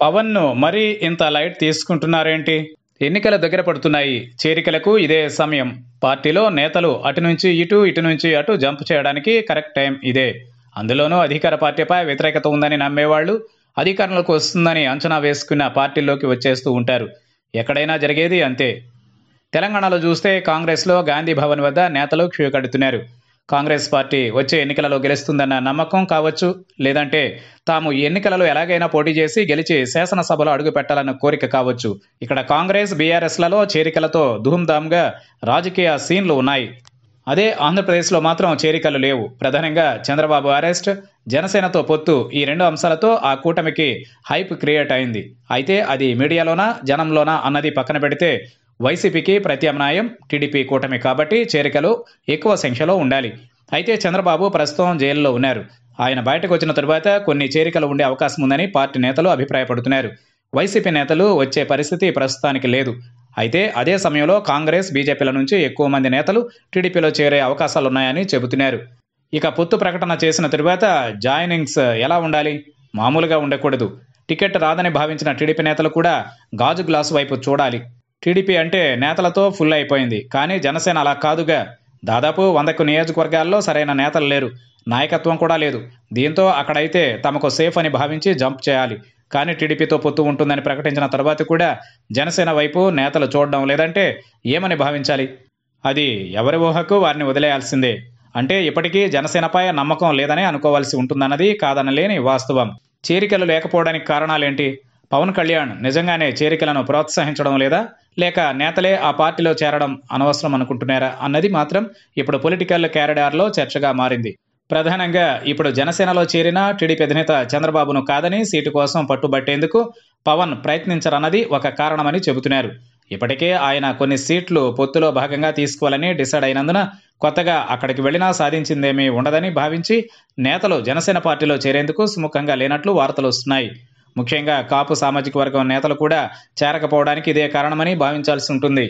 పవన్ను మరీ ఇంత లైట్ తీసుకుంటున్నారేంటి? ఎన్నికల దగ్గర పడుతున్నాయి. చేరికలకు ఇదే సమయం. పార్టీలో నేతలు అటు నుంచి ఇటు ఇటు నుంచి అటు జంప్ చేయడానికి కరెక్ట్ టైం ఇదే. అందులోనూ అధికార పార్టీపై వ్యతిరేకత ఉందని నమ్మేవాళ్ళు అధికారంలోకి వస్తుందని అంచనా వేసుకున్న పార్టీల్లోకి వచ్చేస్తూ ఉంటారు. ఎక్కడైనా జరిగేది అంతే. తెలంగాణలో చూస్తే కాంగ్రెస్లో గాంధీ భవన్ వద్ద నేతలు క్యూ కడుతున్నారు. కాంగ్రెస్ పార్టీ వచ్చే ఎన్నికలలో గెలుస్తుందన్న నమ్మకం కావచ్చు లేదంటే తాము ఈ ఎన్నికలలో ఎలాగైనా పోటీ చేసి గెలిచి శాసనసభలో అడుగు పెట్టాలన్న కోరిక కావచ్చు. ఇక్కడ కాంగ్రెస్ బీఆర్ఎస్లలో చేరికలతో ధూమ్ధామ్గా రాజకీయ సీన్లు ఉన్నాయి. అదే ఆంధ్రప్రదేశ్లో మాత్రం చేరికలు లేవు. ప్రధానంగా చంద్రబాబు అరెస్ట్ జనసేనతో పొత్తు ఈ రెండు అంశాలతో ఆ కూటమికి హైప్ క్రియేట్ అయింది. అయితే అది మీడియాలోనా జనంలోనా అన్నది పక్కన పెడితే వైసీపీకి ప్రత్యామ్నాయం టీడీపీ కూటమి కాబట్టి చేరికలు ఎక్కువ సంఖ్యలో ఉండాలి. అయితే చంద్రబాబు ప్రస్తుతం జైల్లో ఉన్నారు. ఆయన బయటకు వచ్చిన తరువాత కొన్ని చేరికలు ఉండే అవకాశం ఉందని పార్టీ నేతలు అభిప్రాయపడుతున్నారు. వైసీపీ నేతలు వచ్చే పరిస్థితి ప్రస్తుతానికి లేదు. అయితే అదే సమయంలో కాంగ్రెస్ బీజేపీల నుంచి ఎక్కువ మంది నేతలు టీడీపీలో చేరే అవకాశాలున్నాయని చెబుతున్నారు. ఇక పొత్తు ప్రకటన చేసిన తరువాత జాయినింగ్స్ ఎలా ఉండాలి? మామూలుగా ఉండకూడదు. టికెట్ రాదని భావించిన టీడీపీ నేతలు కూడా గాజు గ్లాసు వైపు చూడాలి. టీడీపీ అంటే నేతలతో ఫుల్ అయిపోయింది. కానీ జనసేన అలా కాదుగా. దాదాపు వందకు నియోజకవర్గాల్లో సరైన నేతలు లేరు. నాయకత్వం కూడా లేదు. దీంతో అక్కడైతే తమకు సేఫ్ అని భావించి జంప్ చేయాలి. కానీ టీడీపీతో పొత్తు ఉంటుందని ప్రకటించిన తర్వాత కూడా జనసేన వైపు నేతలు చూడడం లేదంటే ఏమని భావించాలి? అది ఎవరి ఊహకు వారిని వదిలేయాల్సిందే. అంటే ఇప్పటికీ జనసేనపై నమ్మకం లేదని అనుకోవాల్సి ఉంటుందన్నది కాదనలేని వాస్తవం. చేరికలు లేకపోవడానికి కారణాలేంటి? పవన్ కళ్యాణ్ నిజంగానే చేరికలను ప్రోత్సహించడం లేదా? లేక నేతలే ఆ పార్టీలో చేరడం అనవసరం అనుకుంటున్నారా అన్నది మాత్రం ఇప్పుడు పొలిటికల్ క్యారిడార్లో చర్చగా మారింది. ప్రధానంగా ఇప్పుడు జనసేనలో చేరిన టీడీపీ అధినేత చంద్రబాబును కాదని సీటు కోసం పట్టుబట్టేందుకు పవన్ ప్రయత్నించరన్నది ఒక కారణమని చెబుతున్నారు. ఇప్పటికే ఆయన కొన్ని సీట్లు పొత్తులో భాగంగా తీసుకోవాలని డిసైడ్ అయినందున కొత్తగా అక్కడికి వెళ్ళినా సాధించిందేమీ ఉండదని భావించి నేతలు జనసేన పార్టీలో చేరేందుకు సుముఖంగా లేనట్లు వార్తలు వస్తున్నాయి. ముఖ్యంగా కాపు సామాజిక వర్గం నేతలు కూడా చేరకపోవడానికి ఇదే కారణమని భావించాల్సి ఉంటుంది.